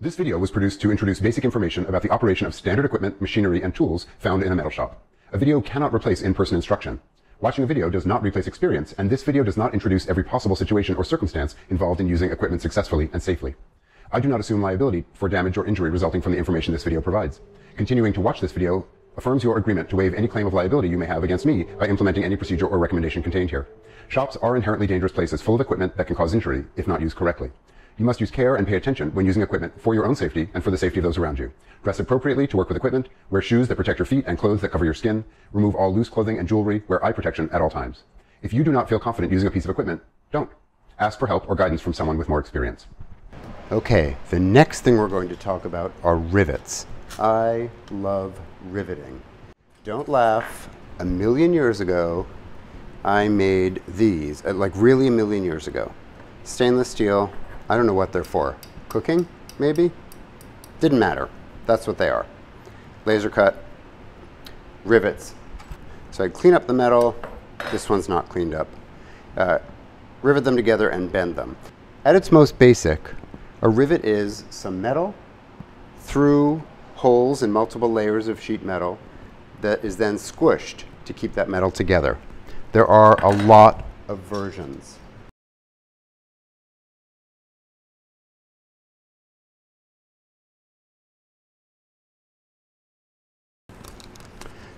This video was produced to introduce basic information about the operation of standard equipment, machinery, and tools found in a metal shop. A video cannot replace in-person instruction. Watching a video does not replace experience, and this video does not introduce every possible situation or circumstance involved in using equipment successfully and safely. I do not assume liability for damage or injury resulting from the information this video provides. Continuing to watch this video affirms your agreement to waive any claim of liability you may have against me by implementing any procedure or recommendation contained here. Shops are inherently dangerous places full of equipment that can cause injury if not used correctly. You must use care and pay attention when using equipment for your own safety and for the safety of those around you. Dress appropriately to work with equipment, wear shoes that protect your feet and clothes that cover your skin, remove all loose clothing and jewelry, wear eye protection at all times. If you do not feel confident using a piece of equipment, don't. Ask for help or guidance from someone with more experience. Okay, the next thing we're going to talk about are rivets. I love riveting. Don't laugh. A million years ago, I made these, uh, like really a million years ago. Stainless steel, I don't know what they're for. Cooking, maybe? Didn't matter. That's what they are. Laser cut, rivets. So I clean up the metal. This one's not cleaned up. Uh, rivet them together and bend them. At its most basic, a rivet is some metal through holes in multiple layers of sheet metal that is then squished to keep that metal together. There are a lot of versions.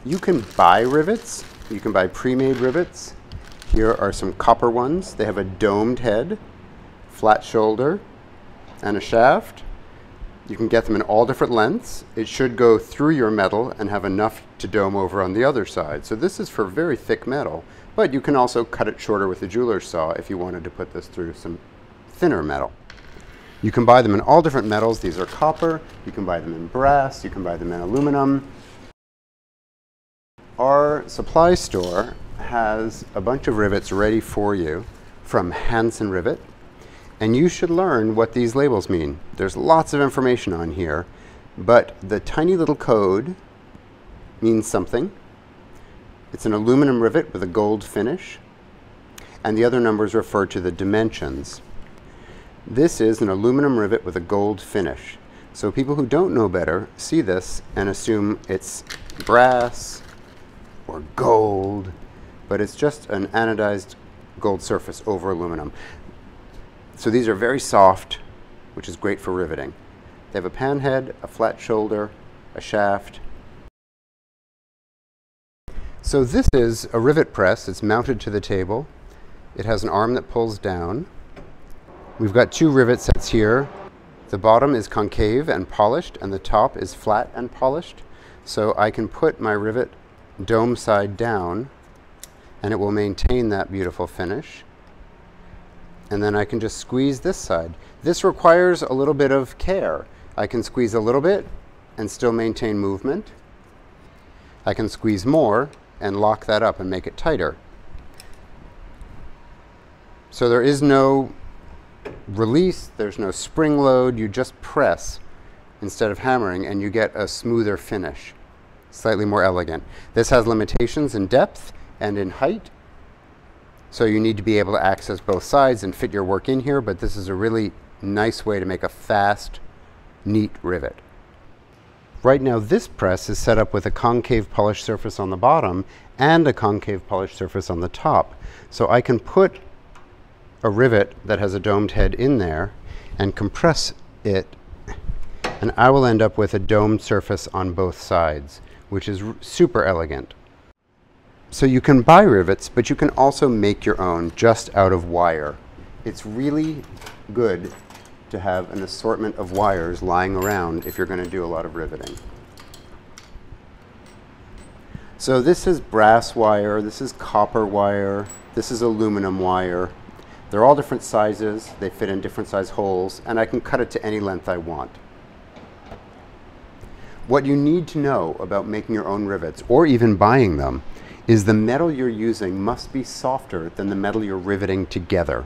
You can buy rivets. You can buy pre-made rivets. Here are some copper ones. They have a domed head, flat shoulder, and a shaft. You can get them in all different lengths. It should go through your metal and have enough to dome over on the other side. So this is for very thick metal, but you can also cut it shorter with a jeweler's saw if you wanted to put this through some thinner metal. You can buy them in all different metals. These are copper. You can buy them in brass. You can buy them in aluminum. Our supply store has a bunch of rivets ready for you from Hanson Rivet and you should learn what these labels mean. There's lots of information on here, but the tiny little code means something. It's an aluminum rivet with a gold finish, and the other numbers refer to the dimensions. This is an aluminum rivet with a gold finish. So people who don't know better see this and assume it's brass or gold, but it's just an anodized gold surface over aluminum. So these are very soft, which is great for riveting. They have a pan head, a flat shoulder, a shaft. So this is a rivet press. It's mounted to the table. It has an arm that pulls down. We've got two rivet sets here. The bottom is concave and polished, and the top is flat and polished. So I can put my rivet dome side down, and it will maintain that beautiful finish and then I can just squeeze this side. This requires a little bit of care. I can squeeze a little bit and still maintain movement. I can squeeze more and lock that up and make it tighter. So there is no release, there's no spring load, you just press instead of hammering and you get a smoother finish, slightly more elegant. This has limitations in depth and in height, so you need to be able to access both sides and fit your work in here, but this is a really nice way to make a fast, neat rivet. Right now this press is set up with a concave polished surface on the bottom and a concave polished surface on the top. So I can put a rivet that has a domed head in there and compress it and I will end up with a domed surface on both sides, which is super elegant. So you can buy rivets, but you can also make your own just out of wire. It's really good to have an assortment of wires lying around if you're going to do a lot of riveting. So this is brass wire, this is copper wire, this is aluminum wire. They're all different sizes, they fit in different size holes, and I can cut it to any length I want. What you need to know about making your own rivets, or even buying them, is the metal you're using must be softer than the metal you're riveting together.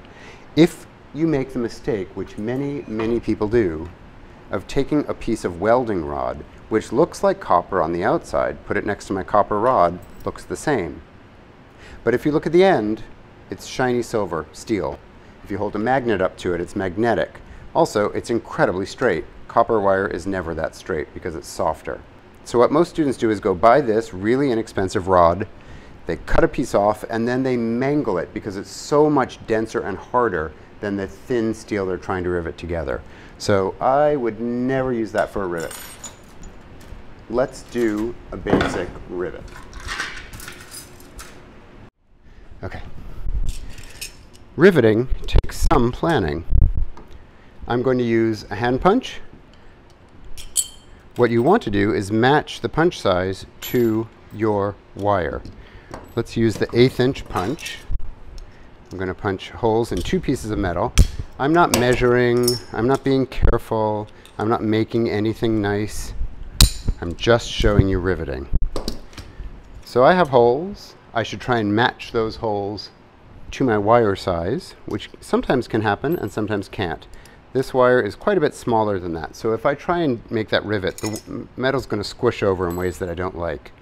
If you make the mistake, which many, many people do, of taking a piece of welding rod, which looks like copper on the outside, put it next to my copper rod, looks the same. But if you look at the end, it's shiny silver, steel. If you hold a magnet up to it, it's magnetic. Also, it's incredibly straight. Copper wire is never that straight because it's softer. So what most students do is go buy this really inexpensive rod, they cut a piece off, and then they mangle it because it's so much denser and harder than the thin steel they're trying to rivet together. So I would never use that for a rivet. Let's do a basic rivet. Okay. Riveting takes some planning. I'm going to use a hand punch. What you want to do is match the punch size to your wire. Let's use the eighth inch punch. I'm going to punch holes in two pieces of metal. I'm not measuring, I'm not being careful, I'm not making anything nice. I'm just showing you riveting. So I have holes. I should try and match those holes to my wire size, which sometimes can happen and sometimes can't. This wire is quite a bit smaller than that. So if I try and make that rivet, the metal's going to squish over in ways that I don't like.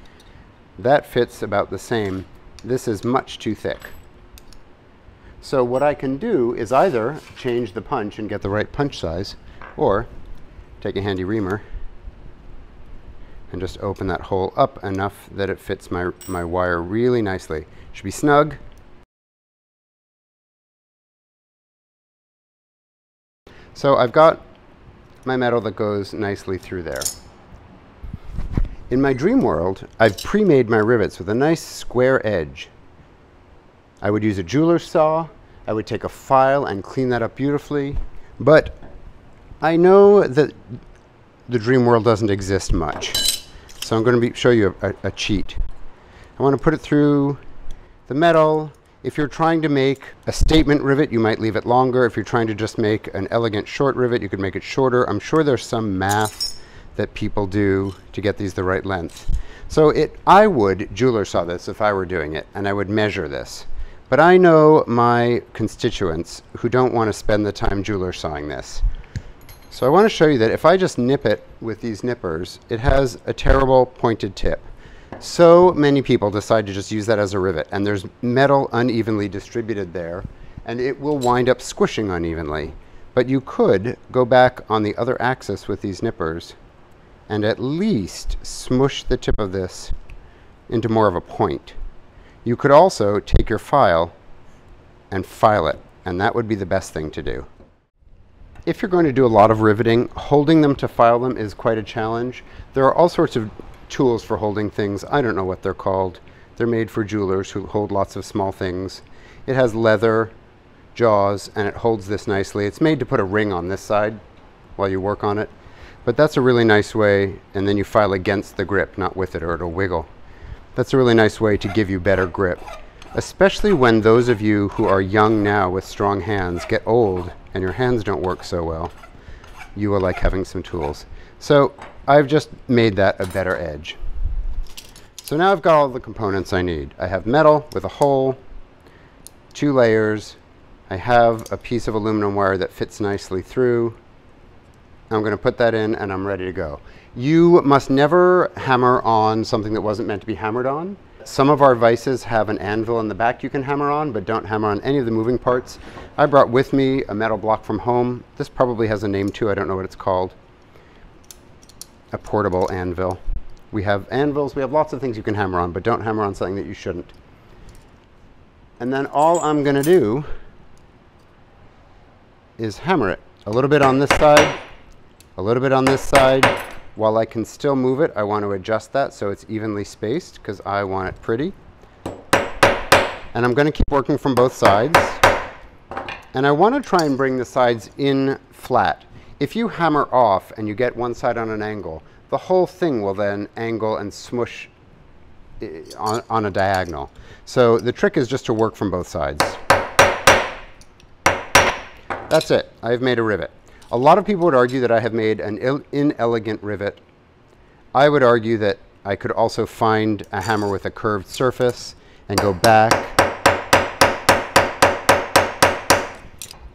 That fits about the same. This is much too thick. So what I can do is either change the punch and get the right punch size, or take a handy reamer and just open that hole up enough that it fits my, my wire really nicely. Should be snug. So I've got my metal that goes nicely through there. In my dream world, I've pre-made my rivets with a nice square edge. I would use a jeweler's saw, I would take a file and clean that up beautifully, but I know that the dream world doesn't exist much. So I'm going to show you a, a cheat. I want to put it through the metal. If you're trying to make a statement rivet, you might leave it longer. If you're trying to just make an elegant short rivet, you could make it shorter. I'm sure there's some math that people do to get these the right length. So it, I would jeweler saw this if I were doing it, and I would measure this. But I know my constituents who don't want to spend the time jeweler sawing this. So I want to show you that if I just nip it with these nippers, it has a terrible pointed tip. So many people decide to just use that as a rivet, and there's metal unevenly distributed there, and it will wind up squishing unevenly. But you could go back on the other axis with these nippers and at least smush the tip of this into more of a point. You could also take your file and file it, and that would be the best thing to do. If you're going to do a lot of riveting, holding them to file them is quite a challenge. There are all sorts of tools for holding things. I don't know what they're called. They're made for jewelers who hold lots of small things. It has leather jaws and it holds this nicely. It's made to put a ring on this side while you work on it. But that's a really nice way, and then you file against the grip, not with it, or it'll wiggle. That's a really nice way to give you better grip, especially when those of you who are young now with strong hands get old and your hands don't work so well, you will like having some tools. So I've just made that a better edge. So now I've got all the components I need. I have metal with a hole, two layers. I have a piece of aluminum wire that fits nicely through. I'm going to put that in and I'm ready to go. You must never hammer on something that wasn't meant to be hammered on. Some of our vices have an anvil in the back you can hammer on, but don't hammer on any of the moving parts. I brought with me a metal block from home. This probably has a name too, I don't know what it's called. A portable anvil. We have anvils, we have lots of things you can hammer on, but don't hammer on something that you shouldn't. And then all I'm gonna do is hammer it. A little bit on this side, a little bit on this side, while I can still move it, I want to adjust that so it's evenly spaced because I want it pretty. And I'm going to keep working from both sides. And I want to try and bring the sides in flat. If you hammer off and you get one side on an angle, the whole thing will then angle and smush eh, on, on a diagonal. So the trick is just to work from both sides. That's it. I've made a rivet. A lot of people would argue that I have made an inelegant rivet. I would argue that I could also find a hammer with a curved surface and go back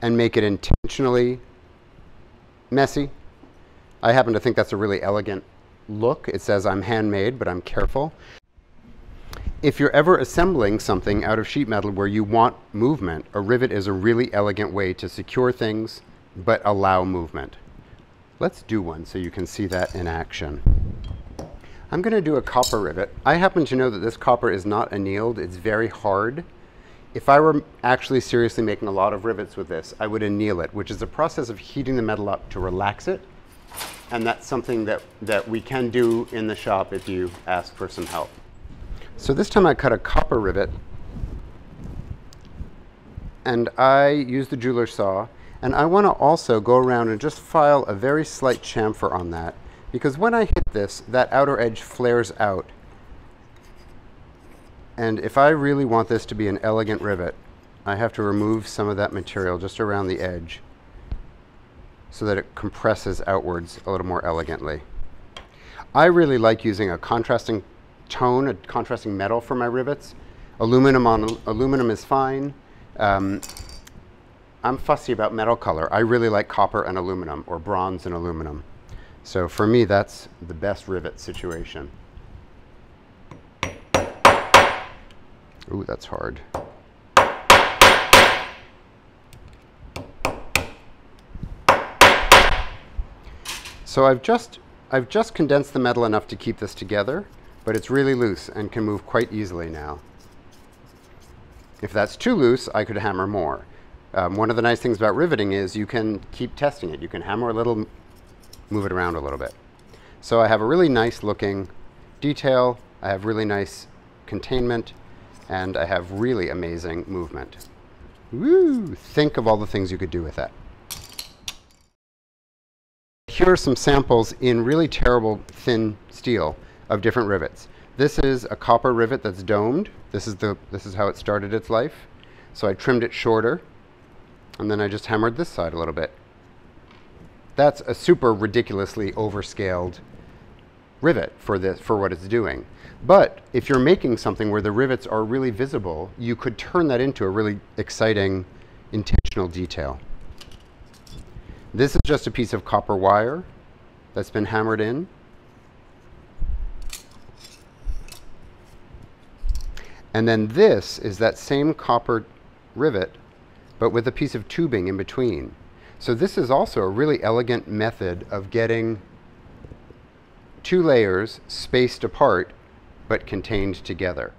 and make it intentionally messy. I happen to think that's a really elegant look. It says I'm handmade, but I'm careful. If you're ever assembling something out of sheet metal where you want movement, a rivet is a really elegant way to secure things but allow movement. Let's do one so you can see that in action. I'm going to do a copper rivet. I happen to know that this copper is not annealed. It's very hard. If I were actually seriously making a lot of rivets with this, I would anneal it, which is a process of heating the metal up to relax it. And that's something that, that we can do in the shop if you ask for some help. So this time I cut a copper rivet and I use the jeweler saw and I want to also go around and just file a very slight chamfer on that because when I hit this, that outer edge flares out. And if I really want this to be an elegant rivet, I have to remove some of that material just around the edge so that it compresses outwards a little more elegantly. I really like using a contrasting tone, a contrasting metal for my rivets. Aluminum on aluminum is fine. Um, I'm fussy about metal color. I really like copper and aluminum or bronze and aluminum. So for me, that's the best rivet situation. Ooh, that's hard. So I've just, I've just condensed the metal enough to keep this together, but it's really loose and can move quite easily now. If that's too loose, I could hammer more. Um, one of the nice things about riveting is you can keep testing it. You can hammer a little, move it around a little bit. So I have a really nice looking detail, I have really nice containment, and I have really amazing movement. Woo! Think of all the things you could do with that. Here are some samples in really terrible thin steel of different rivets. This is a copper rivet that's domed. This is, the, this is how it started its life. So I trimmed it shorter, and then I just hammered this side a little bit. That's a super ridiculously overscaled rivet for, this, for what it's doing. But if you're making something where the rivets are really visible, you could turn that into a really exciting, intentional detail. This is just a piece of copper wire that's been hammered in. And then this is that same copper rivet, but with a piece of tubing in between. So this is also a really elegant method of getting two layers spaced apart, but contained together.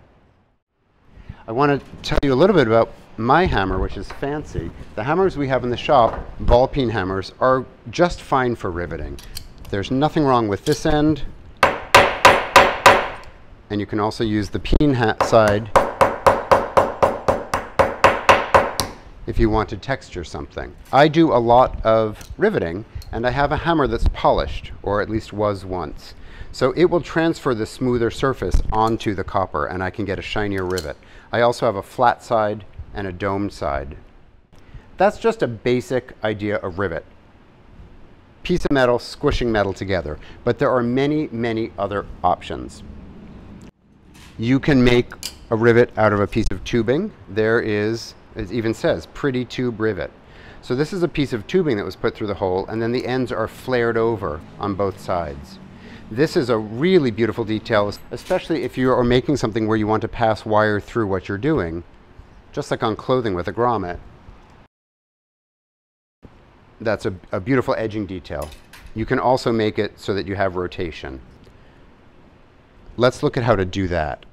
I want to tell you a little bit about my hammer, which is fancy. The hammers we have in the shop, ball peen hammers, are just fine for riveting. There's nothing wrong with this end and you can also use the peen side if you want to texture something. I do a lot of riveting and I have a hammer that's polished, or at least was once. So it will transfer the smoother surface onto the copper and I can get a shinier rivet. I also have a flat side and a domed side. That's just a basic idea of rivet. Piece of metal squishing metal together, but there are many, many other options. You can make a rivet out of a piece of tubing. There is, it even says, pretty tube rivet. So this is a piece of tubing that was put through the hole and then the ends are flared over on both sides. This is a really beautiful detail, especially if you are making something where you want to pass wire through what you're doing, just like on clothing with a grommet. That's a, a beautiful edging detail. You can also make it so that you have rotation. Let's look at how to do that.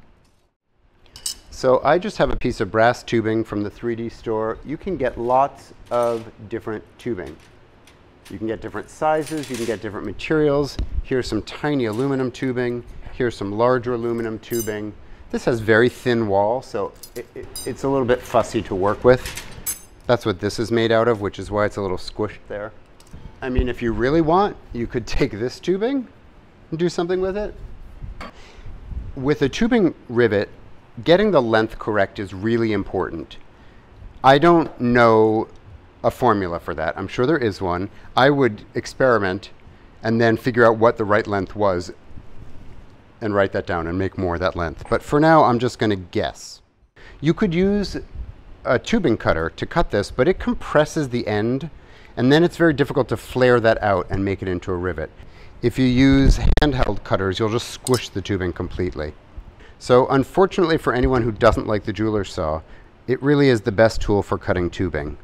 So I just have a piece of brass tubing from the 3D store. You can get lots of different tubing. You can get different sizes, you can get different materials. Here's some tiny aluminum tubing. Here's some larger aluminum tubing. This has very thin wall, so it, it, it's a little bit fussy to work with. That's what this is made out of, which is why it's a little squished there. I mean, if you really want, you could take this tubing and do something with it with a tubing rivet, getting the length correct is really important. I don't know a formula for that. I'm sure there is one. I would experiment and then figure out what the right length was and write that down and make more that length. But for now, I'm just going to guess. You could use a tubing cutter to cut this, but it compresses the end, and then it's very difficult to flare that out and make it into a rivet. If you use handheld cutters, you'll just squish the tubing completely. So unfortunately for anyone who doesn't like the jeweler's saw, it really is the best tool for cutting tubing.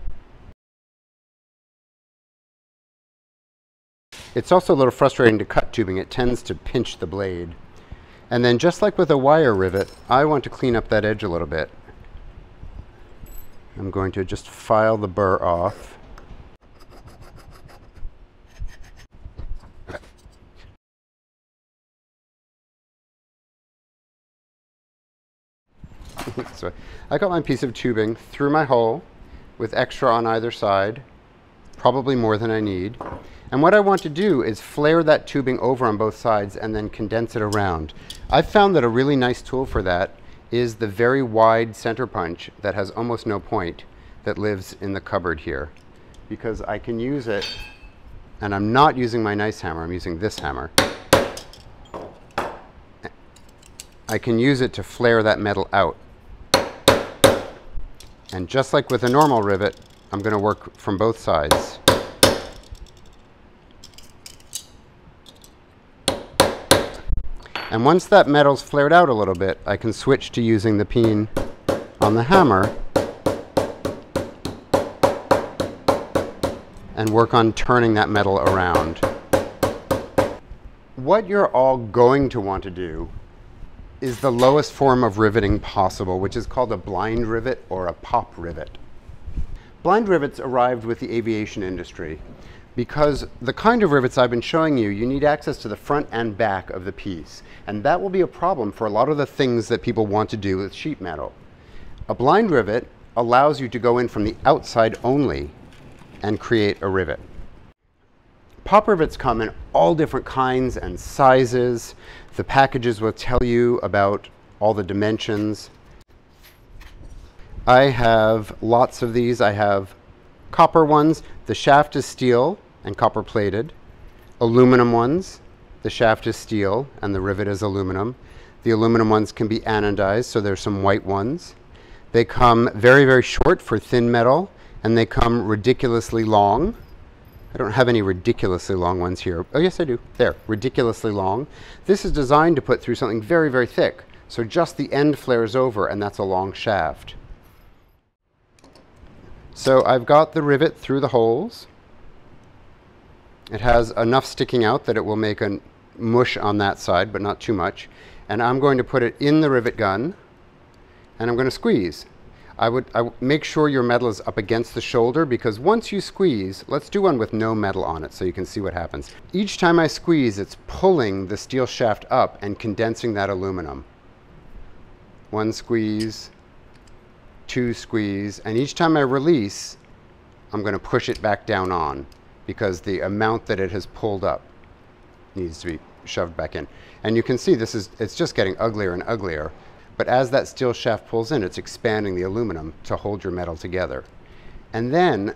It's also a little frustrating to cut tubing. It tends to pinch the blade. And then just like with a wire rivet, I want to clean up that edge a little bit. I'm going to just file the burr off. so I got my piece of tubing through my hole with extra on either side, probably more than I need. And what I want to do is flare that tubing over on both sides and then condense it around. I've found that a really nice tool for that is the very wide center punch that has almost no point that lives in the cupboard here. Because I can use it, and I'm not using my nice hammer, I'm using this hammer. I can use it to flare that metal out. And just like with a normal rivet, I'm going to work from both sides. And once that metal's flared out a little bit, I can switch to using the peen on the hammer and work on turning that metal around. What you're all going to want to do is the lowest form of riveting possible, which is called a blind rivet or a pop rivet. Blind rivets arrived with the aviation industry because the kind of rivets I've been showing you, you need access to the front and back of the piece. And that will be a problem for a lot of the things that people want to do with sheet metal. A blind rivet allows you to go in from the outside only and create a rivet. Pop rivets come in all different kinds and sizes. The packages will tell you about all the dimensions. I have lots of these. I have copper ones. The shaft is steel and copper plated. Aluminum ones. The shaft is steel and the rivet is aluminum. The aluminum ones can be anodized, so there's some white ones. They come very, very short for thin metal, and they come ridiculously long. I don't have any ridiculously long ones here. Oh, yes, I do. There, ridiculously long. This is designed to put through something very, very thick. So just the end flares over, and that's a long shaft. So I've got the rivet through the holes. It has enough sticking out that it will make a mush on that side, but not too much. And I'm going to put it in the rivet gun, and I'm going to squeeze. I would, I make sure your metal is up against the shoulder because once you squeeze, let's do one with no metal on it so you can see what happens. Each time I squeeze, it's pulling the steel shaft up and condensing that aluminum. One squeeze, two squeeze, and each time I release, I'm going to push it back down on because the amount that it has pulled up needs to be shoved back in. And you can see this is, it's just getting uglier and uglier. But as that steel shaft pulls in, it's expanding the aluminum to hold your metal together. And then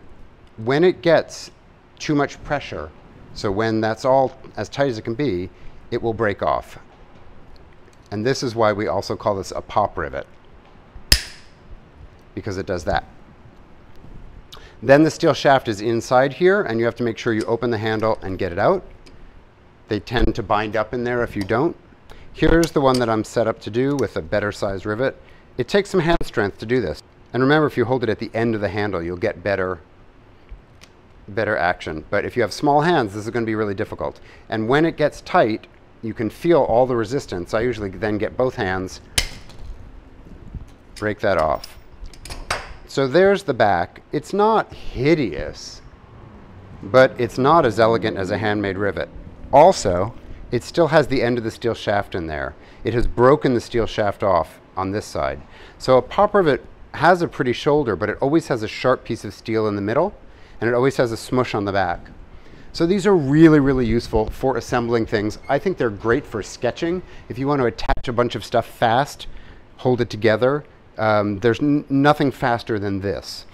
when it gets too much pressure, so when that's all as tight as it can be, it will break off. And this is why we also call this a pop rivet, because it does that. Then the steel shaft is inside here, and you have to make sure you open the handle and get it out. They tend to bind up in there if you don't. Here's the one that I'm set up to do with a better size rivet. It takes some hand strength to do this. And remember, if you hold it at the end of the handle, you'll get better, better action. But if you have small hands, this is going to be really difficult. And when it gets tight, you can feel all the resistance. I usually then get both hands, break that off. So there's the back. It's not hideous, but it's not as elegant as a handmade rivet. Also, it still has the end of the steel shaft in there. It has broken the steel shaft off on this side. So a pop rivet has a pretty shoulder, but it always has a sharp piece of steel in the middle, and it always has a smush on the back. So these are really, really useful for assembling things. I think they're great for sketching. If you want to attach a bunch of stuff fast, hold it together, um, there's nothing faster than this.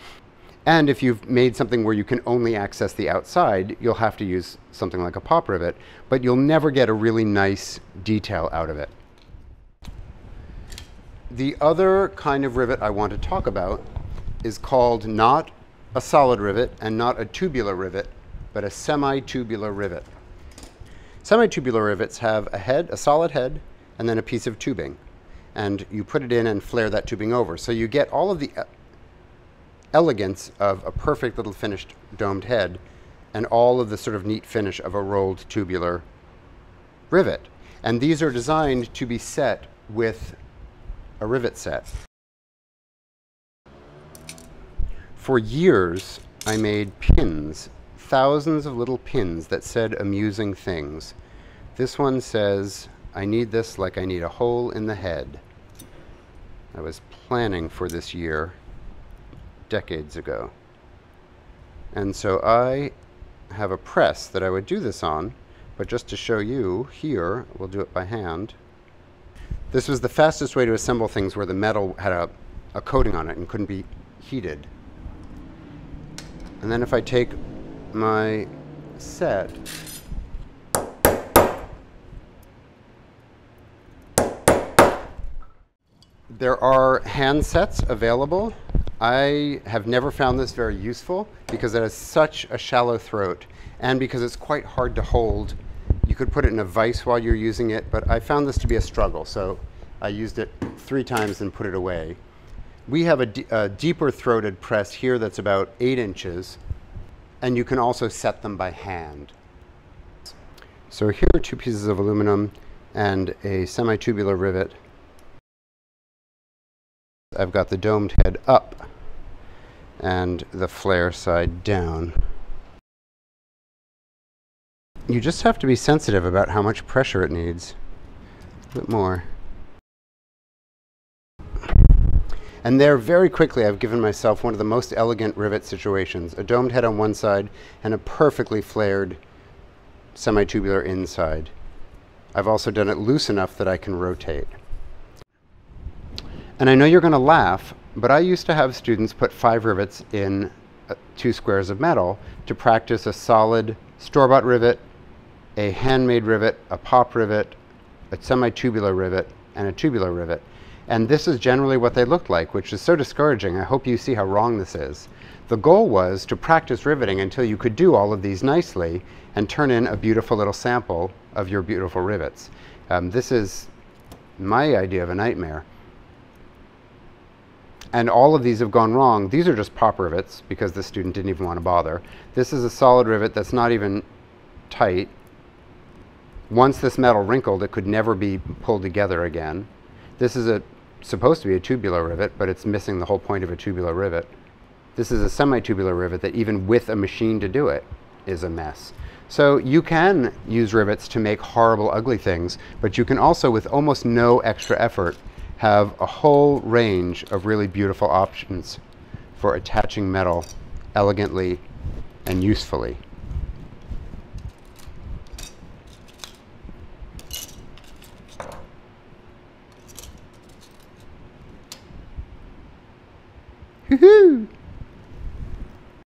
And if you've made something where you can only access the outside, you'll have to use something like a pop rivet, but you'll never get a really nice detail out of it. The other kind of rivet I want to talk about is called not a solid rivet and not a tubular rivet, but a semi-tubular rivet. Semi-tubular rivets have a head, a solid head, and then a piece of tubing. And you put it in and flare that tubing over. So you get all of the uh, elegance of a perfect little finished domed head and all of the sort of neat finish of a rolled tubular rivet. And these are designed to be set with a rivet set. For years, I made pins, thousands of little pins that said amusing things. This one says, I need this like I need a hole in the head. I was planning for this year decades ago. And so I have a press that I would do this on, but just to show you here, we'll do it by hand. This was the fastest way to assemble things where the metal had a, a coating on it and couldn't be heated. And then if I take my set There are handsets available. I have never found this very useful because it has such a shallow throat and because it's quite hard to hold. You could put it in a vise while you're using it, but I found this to be a struggle, so I used it three times and put it away. We have a, a deeper throated press here that's about eight inches, and you can also set them by hand. So here are two pieces of aluminum and a semi-tubular rivet I've got the domed head up and the flare side down. You just have to be sensitive about how much pressure it needs. A bit more. And there, very quickly, I've given myself one of the most elegant rivet situations. A domed head on one side and a perfectly flared semi-tubular inside. I've also done it loose enough that I can rotate. And I know you're going to laugh, but I used to have students put five rivets in uh, two squares of metal to practice a solid store-bought rivet, a handmade rivet, a pop rivet, a semi-tubular rivet, and a tubular rivet. And this is generally what they looked like, which is so discouraging. I hope you see how wrong this is. The goal was to practice riveting until you could do all of these nicely and turn in a beautiful little sample of your beautiful rivets. Um, this is my idea of a nightmare and all of these have gone wrong. These are just pop rivets because the student didn't even want to bother. This is a solid rivet that's not even tight. Once this metal wrinkled, it could never be pulled together again. This is a supposed to be a tubular rivet, but it's missing the whole point of a tubular rivet. This is a semi-tubular rivet that even with a machine to do it is a mess. So you can use rivets to make horrible, ugly things, but you can also, with almost no extra effort, have a whole range of really beautiful options for attaching metal elegantly and usefully. Woohoo!